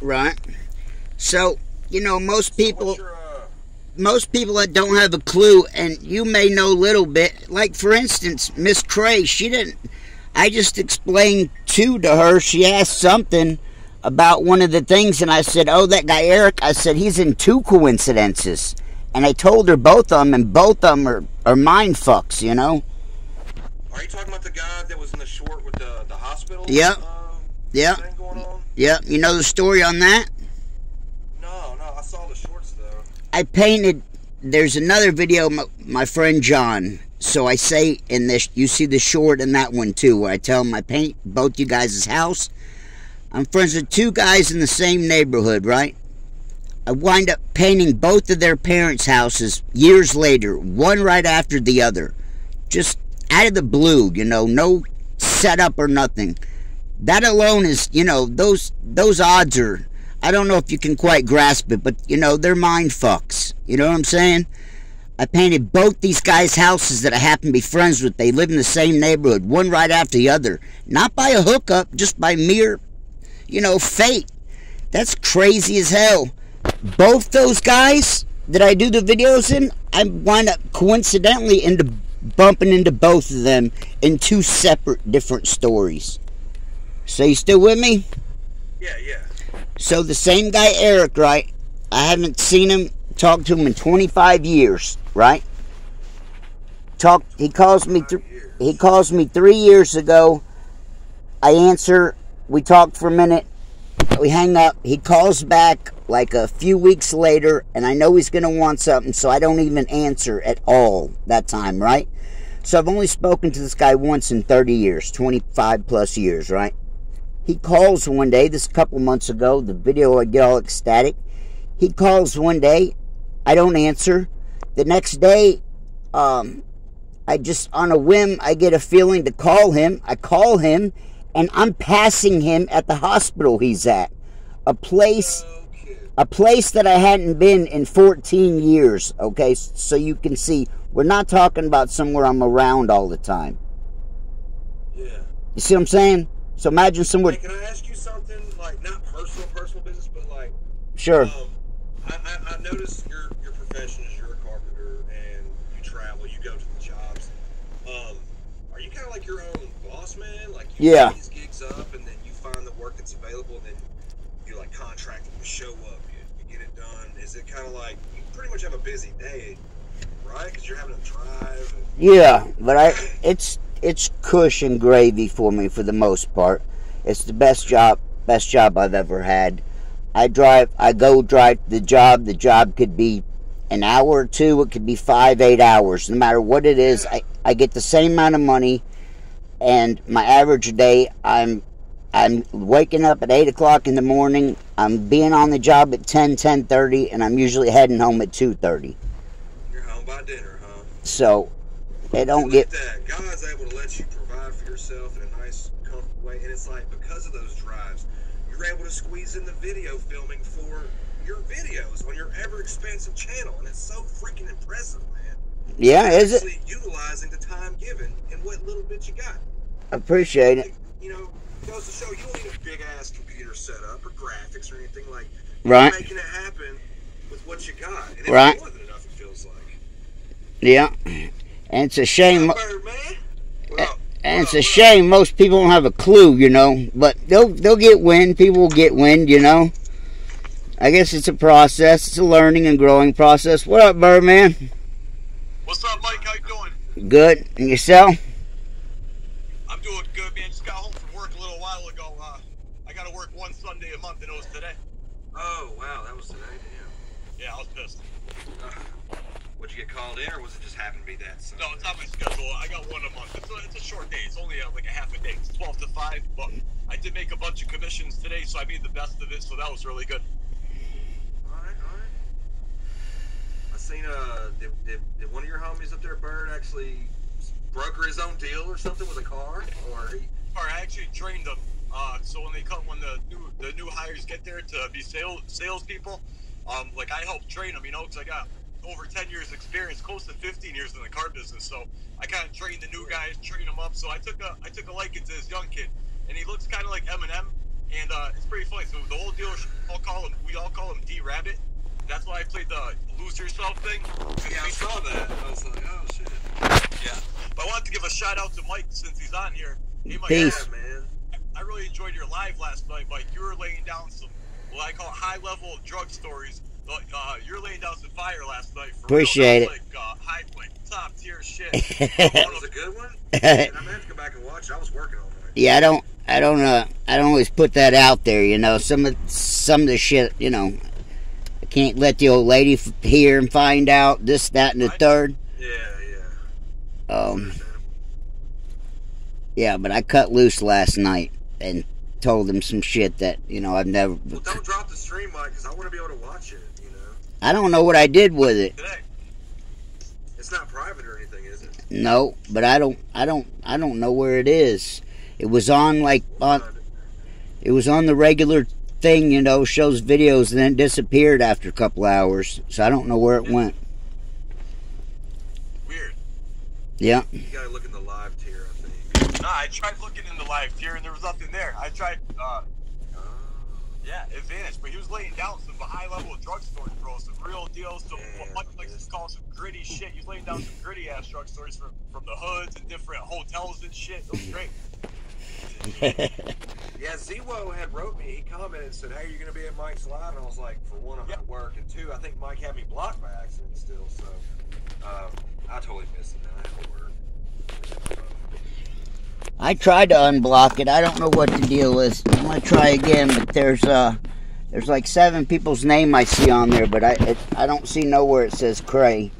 Right. So, you know, most people your, uh, most people that don't have a clue and you may know a little bit like for instance miss cray she didn't i just explained two to her she asked something about one of the things and i said oh that guy eric i said he's in two coincidences and i told her both of them and both of them are, are mind fucks you know are you talking about the guy that was in the short with the the hospital? Yep. Uh, Yep. Thing yeah you know the story on that No, no. I saw the shorts though. I painted. There's another video, my, my friend John. So I say in this, you see the short in that one too, where I tell him I paint both you guys' house. I'm friends with two guys in the same neighborhood, right? I wind up painting both of their parents' houses years later, one right after the other. Just out of the blue, you know, no setup or nothing. That alone is, you know, those those odds are I don't know if you can quite grasp it, but you know, they're mind fucks. You know what I'm saying? I painted both these guys' houses that I happen to be friends with. They live in the same neighborhood, one right after the other. Not by a hookup, just by mere, you know, fate. That's crazy as hell. Both those guys that I do the videos in, I wind up coincidentally into bumping into both of them in two separate different stories. So you still with me? Yeah, yeah. So the same guy, Eric, right? I haven't seen him, talked to him in 25 years, right? Talk. He calls me. Th- he calls me three years ago. I answer. We talked for a minute. We hang up. He calls back like a few weeks later, and I know he's gonna want something, so I don't even answer at all that time, right? So I've only spoken to this guy once in 30 years, 25 plus years, right? He calls one day, this a couple months ago, the video I get all ecstatic. He calls one day, I don't answer. The next day, um, I just on a whim I get a feeling to call him. I call him and I'm passing him at the hospital he's at. A place a place that I hadn't been in 14 years, okay? So you can see we're not talking about somewhere I'm around all the time. Yeah. You see what I'm saying? So imagine somewhere Hey, can I ask you something? Like, not personal, personal business, but like, sure. um, I, I, I noticed your your profession is you're a carpenter and you travel, you go to the jobs. Um, are you kind of like your own boss man? Like, you Yeah. these gigs up and then you find the work that's available, and then you like contract them to show up, you, you get it done. Is it kind of like you pretty much have a busy day, right? Because you're having to drive. And, Yeah, but I it's it's cush and gravy for me for the most part. It's the best job best job I've ever had. I drive I go drive the job. The job could be an hour or two, it could be five, eight hours. No matter what it is, I, I get the same amount of money and my average day I'm I'm waking up at eight o'clock in the morning. I'm being on the job at 10, 10.30, and I'm usually heading home at two thirty. you're home by dinner, huh? So it don't get that. God's able to let you provide for yourself in a nice, comfortable way. And it's like, because of those drives, you're able to squeeze in the video filming for your videos on your ever expansive channel. And it's so freaking impressive, man. yeah, is it? Utilizing the time given and what little bit you got. Appreciate it. You know, goes to show you don't need a big ass computer setup or graphics or anything like Right. You're making it happen with what you got. And it's Right. more than enough, it feels like. Yeah. And it's a shame. And it's a shame most people don't have a clue, you know. But they'll they'll get wind. People will get wind, you know. I guess it's a process. It's a learning and growing process. What up, Birdman? What's up, Mike? How you doing? Good. And yourself? I'm doing good, man. Just got home from work a little while ago. Uh, I got to work one Sunday a month, and it was today. Oh, wow. That was today. Damn. Yeah, I was pissed. Uh, would you get called in, or was it just happen to be that? Sunday? No, it's on my schedule. I got one a month. It's a, it's a short day. It's only uh, like a half a day. It's 12 to 5, but I did make a bunch of commissions today, so I made the best of it, so that was really good. All right, all right. I seen uh, did, did, did one of your homies up there, Bird, actually broker his own deal or something with a car, or he, Or I actually trained them. Uh, so when they come, when the new the new hires get there to be sales salespeople, um, like I help train them, you know, because I got over 10 years experience, close to 15 years in the car business. So I kind of train the new guys, train them up. So I took a I took a liking to this young kid, and he looks kind of like Eminem, and uh, it's pretty funny. So the whole dealership all call him we all call him B Rabbit. That's why I played the lose yourself thing. Yeah, I saw that. I was like, oh shit. Yeah. But I wanted to give a shout out to Mike since he's on here. Hey, Mike, Peace. Yeah, man. I really enjoyed your live last night, Mike. You were laying down some, what I call high level drug stories. Like, Uh, you're laying down some fire last night. For Appreciate real. it. That was Like, uh, high, like top tier shit. That was a good one. And I'm gonna have to go back and watch. I was working on it. yeah, I don't, I don't, uh, I don't always put that out there. You know, some of some of the shit, you know, I can't let the old lady f- hear and find out this, that, and the Right. third. Yeah, yeah. Um, yeah, but I cut loose last night and told them some shit that you know I've never. Well, don't drop the stream, Mike, because I want to be able to watch it. You know, I don't know what I did with it. Today. it's not private or anything, is it? No, but I don't, I don't, I don't know where it is. It was on like on, it. it was on the regular thing, you know, shows videos and then disappeared after a couple hours. So I don't know where it went. Weird. Yeah, You gotta look in the live tier, I think. Nah, I tried looking in the live tier and there was nothing there. I tried, uh, Oh. yeah, it vanished. But he was laying down some high level drug stories, bro. Some real deals. Some what Damn, Mike likes to call some gritty shit. He was laying down some gritty ass drug stories from, from the hoods and different hotels and shit. It was great. Yeah, Zewo had wrote me. He commented and said, "Hey, you're gonna be at Mike's live," and I was like, "For one, I'm Yeah. at work, and two, I think Mike had me blocked by accident still." So, um, I totally missed it. Man. I had to work. I tried to unblock it. I don't know what the deal is. I'm gonna try again, but there's uh, there's like seven people's name I see on there, but I it, I don't see nowhere it says Cray.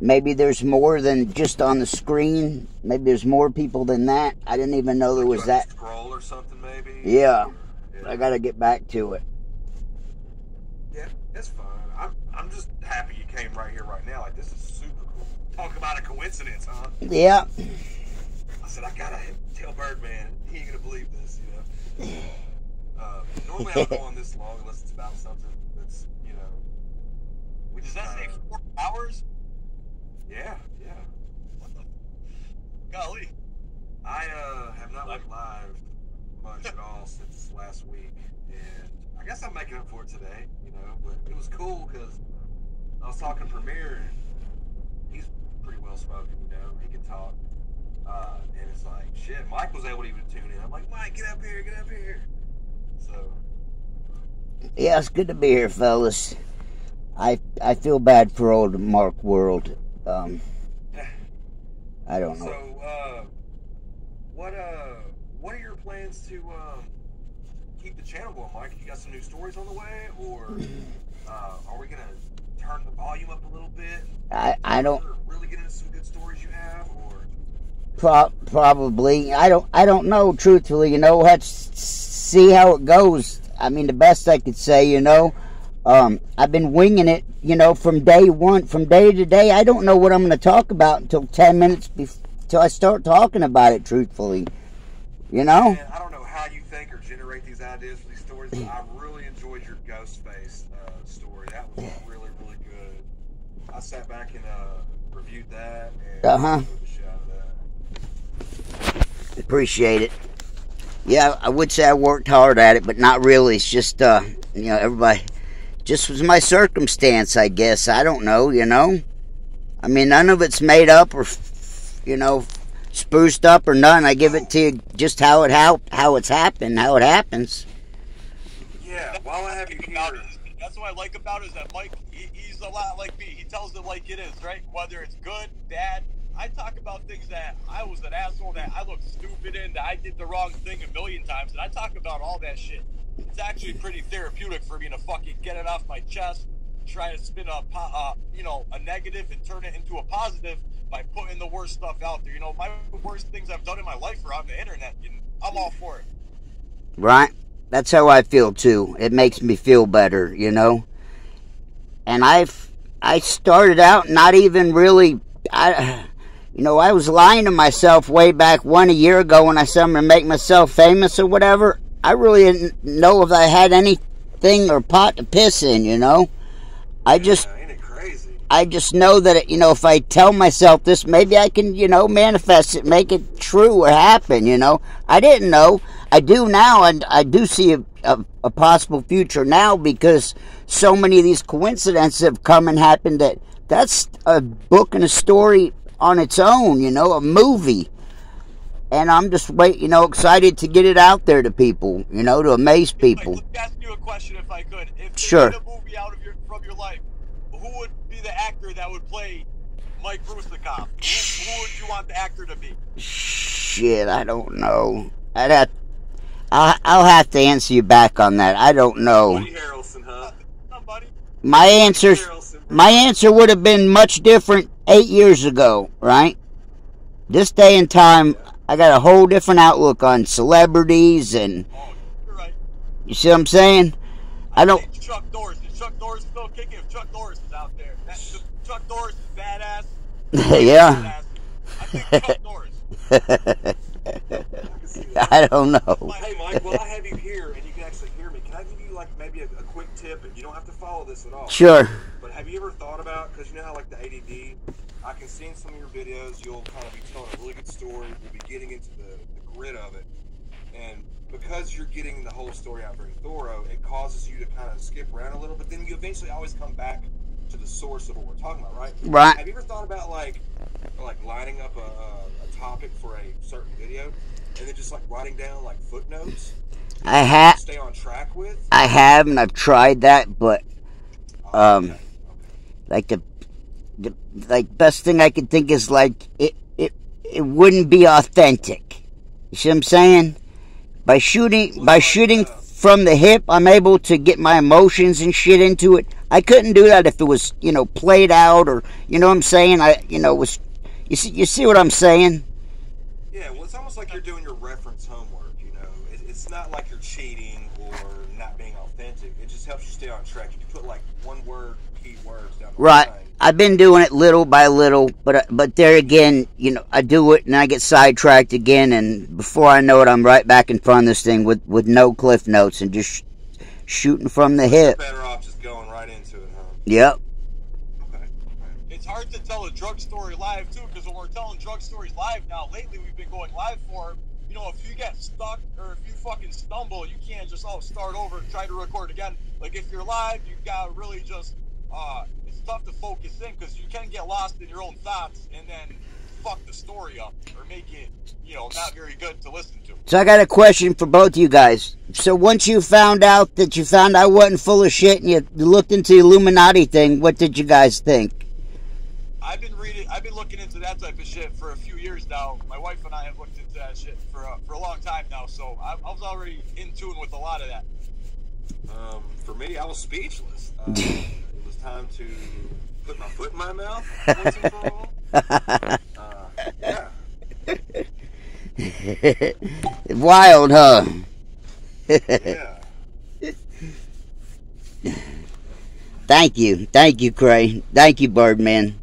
Maybe there's more than just on the screen. Maybe there's more people than that. I didn't even know there was that. Scroll or something, maybe. Yeah. Yeah. I gotta get back to it. Yeah, that's fine. I'm, I'm just happy you came right here, right now. Like this is super cool. Talk about a coincidence, huh? Yeah. I said I gotta tell Birdman. He ain't gonna believe this, you know. Normally I don't go on this long unless it's about something that's, you know. We Does that say uh, four hours? Yeah, yeah. What the? Golly. I uh, have not went live much at all since last week, and I guess I'm making up for it today, you know. But it was cool because I was talking to Premier, and he's pretty well spoken, you know. He can talk, uh, and it's like shit. Mike was able to even tune in. I'm like, Mike, get up here, get up here. So Yeah, it's good to be here, fellas. I I feel bad for old Mark World. Um, I don't know. So, uh, what uh, what are your plans to um, keep the channel going, Mike? You got some new stories on the way, or uh, are we gonna turn the volume up a little bit? I I don't really get into some good stories you have, or pro- probably I don't I don't know. Truthfully, you know, let's see how it goes. I mean, the best I could say, you know. Um, I've been winging it, you know, from day one, from day to day. I don't know what I'm going to talk about until 10 minutes before I start talking about it, truthfully. You know? Man, I don't know how you think or generate these ideas for these stories, but I really enjoyed your Ghostface uh, story. That was really, really good. I sat back and uh, reviewed that shit that. Appreciate it. Yeah, I would say I worked hard at it, but not really. It's just, uh, you know, everybody, just was my circumstance, I guess. I don't know, you know? I mean, none of it's made up or, you know, spruced up or none. I give it to you just how it how how it's happened, how it happens. Yeah, while I have you here. That's what I like about it is that Mike, he, he's a lot like me. He tells it like it is, right? Whether it's good, bad. I talk about things that I was an asshole, that I looked stupid in, that I did the wrong thing a million times, and I talk about all that shit. It's actually pretty therapeutic for me to fucking get it off my chest, try to spin a, uh, you know, a negative and turn it into a positive by putting the worst stuff out there. You know, my worst things I've done in my life are on the internet, and I'm all for it. Right? That's how I feel too. It makes me feel better, you know. And I've I started out not even really I you know, I was lying to myself way back one a year ago when I said I'm gonna make myself famous or whatever. I really didn't know if I had anything or pot to piss in, you know. I just Yeah, ain't it crazy? I just know that it, you know if I tell myself this, maybe I can you know manifest it, make it true or happen. You know, I didn't know. I do now, and I do see a a, a possible future now because so many of these coincidences have come and happened that that's a book and a story on its own, you know, a movie. And I'm just wait, you know, excited to get it out there to people, you know, to amaze people. Let me ask you a question, if I could. If they Sure. made a movie out of your from your life, who would be the actor that would play Mike Russakoff? Who, who would you want the actor to be? Shit, I don't know. I'd have, I, I'll have to answer you back on that. I don't know. Woody Harrelson, huh? Somebody. My answer, Woody Harrelson. my answer would have been much different eight years ago, right? This day and time, I got a whole different outlook on celebrities, and you're right. you see what I'm saying? I don't. think Chuck Norris. Is Chuck Norris still kicking? If Chuck Norris is out there, that, Chuck Norris is badass. yeah, I Chuck Norris. I don't know. Hey, Mike, while I have you here and you can actually hear me, can I give you like maybe a, a quick tip? And you don't have to follow this at all. Sure. But have you ever thought about because you know how like the ADD, I can see in some of your videos you'll kind of be telling a really good story. We'll be getting into the, the grit of it, and because you're getting the whole story out very thorough, it causes you to kind of skip around a little. But then you eventually always come back to the source of what we're talking about, right? Right. Have you ever thought about like like lining up a, a, a topic for a certain video, and then just like writing down like footnotes, I have, stay on track with? I have, and I've tried that, but Oh, Um, okay, okay. like the like best thing I could think is like it it it wouldn't be authentic. You see what I'm saying? By shooting by shooting from the hip, I'm able to get my emotions and shit into it. I couldn't do that if it was you know played out or you know what I'm saying. I you know was you see you see what I'm saying? Yeah, well, it's almost like you're doing your reference homework. You know, it, it's not like you're cheating or not being authentic. It just helps you stay on track. You can put like one word, key words down the Right. line. I've been doing it little by little, but uh, but there again, you know, I do it and I get sidetracked again, and before I know it, I'm right back in front of this thing with with no cliff notes and just sh- shooting from the hip. Better off just going right into it, huh? Yep. Okay. It's hard to tell a drug story live too, because when we're telling drug stories live now, lately we've been going live for. You know, if you get stuck or if you fucking stumble, you can't just oh start over and try to record again. Like if you're live, you gotta really just. Uh It's tough to focus in because you can get lost in your own thoughts and then fuck the story up or make it, you know, not very good to listen to. So I got a question for both of you guys. So once you found out that you found I wasn't full of shit and you looked into the Illuminati thing, what did you guys think? I've been reading, I've been looking into that type of shit for a few years now. My wife and I have looked into that shit for a, for a long time now, so I, I was already in tune with a lot of that. Um, for me, I was speechless. Uh, it was time to put my foot in my mouth once and for all. Uh, yeah. Wild, huh? Yeah. Thank you, thank you, Cray. Thank you, Birdman.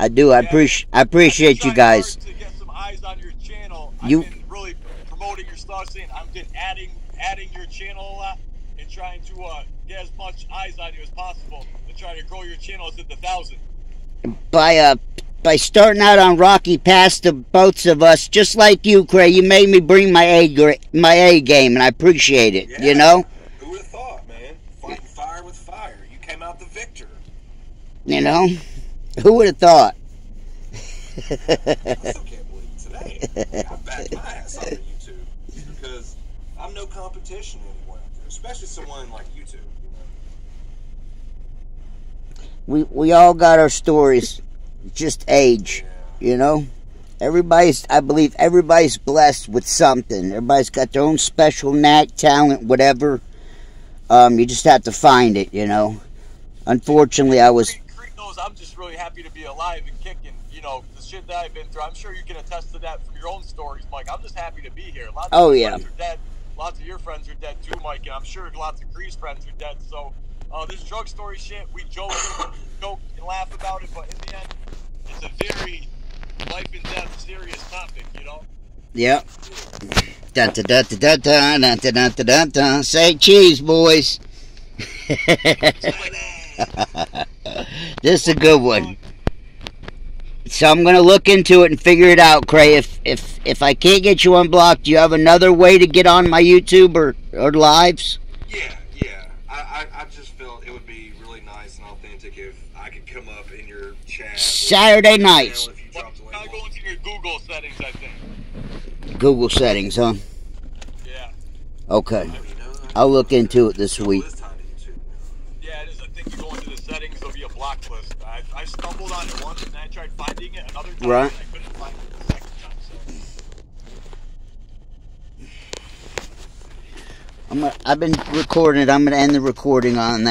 I do. I Yeah, appreciate. I appreciate you guys. To get some eyes on your channel, You- I've been really promoting your stuff, saying I'm just adding adding your channel a lot and trying to uh, get as much eyes on you as possible and try to grow your channel to the thousand. by uh by starting out on Rocky past the both of us, just like you, Craig, You made me bring my A my A game, and I appreciate it. yeah. You know, Who would have thought, man? Fighting fire with fire. You came out the victor. you know, who would have thought? I still can't believe today. I backed my ass on YouTube because I'm no competition anymore especially someone like YouTube. You know? We we all got our stories, just age. You know, everybody's. I believe everybody's blessed with something. Everybody's got their own special knack, talent, whatever. Um, you just have to find it. You know. Unfortunately, I was. Creek, Creek knows I'm just really happy to be alive and kicking. You know, the shit that I've been through. I'm sure you can attest to that from your own stories, Mike. I'm just happy to be here. Lots Oh, of yeah. friends are dead. Lots of your friends are dead too, Mike, and I'm sure lots of Cree's friends are dead. So, uh, this drug story shit, we joke, laugh about it, but in the end, it's a very life and death serious topic. You know. Yep. Dun dun dun dun dun dun dun dun dun dun. Say cheese, boys. this is a good one. So I'm gonna look into it and figure it out, Cray. If if if I can't get you unblocked, do you have another way to get on my YouTube or or lives? Yeah, yeah. I, I, I just felt it would be really nice and authentic if I could come up in your chat. Saturday nights. If you But dropped a gotta go into your Google settings, I think. Google settings, huh? Yeah. Okay. I mean, no, I- I'll look into it this week. is tied to YouTube. Yeah, it is. I think you go into the settings, there'll be a block list. I, I stumbled on it once and I tried finding it another time. Right. And I couldn't find it the second time. So. I'm gonna, I've been recording it. I'm going to end the recording on that.